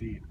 deep.